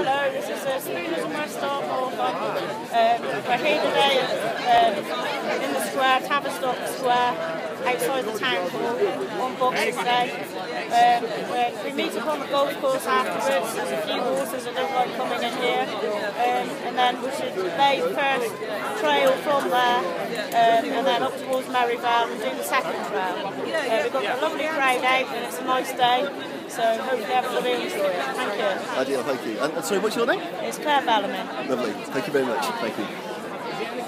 Hello, this is uh, Spooners and West Dartmoor. Um, we're here today um, in the square, Tavistock Square, outside the town hall on Boxing Day. Um, we meet up on the golf course afterwards. There's a few horses that don't like coming in here. Um, and then we should lay first trail from there um, and then up towards Merivale and do the second trail. Uh, we've got a lovely crowd out and it's a nice day. So hopefully everybody will enjoy it. Thank you. Ideal, thank you. And, and sorry, what's your name? It's Claire Bellamy. Lovely. Thank you very much. Thank you.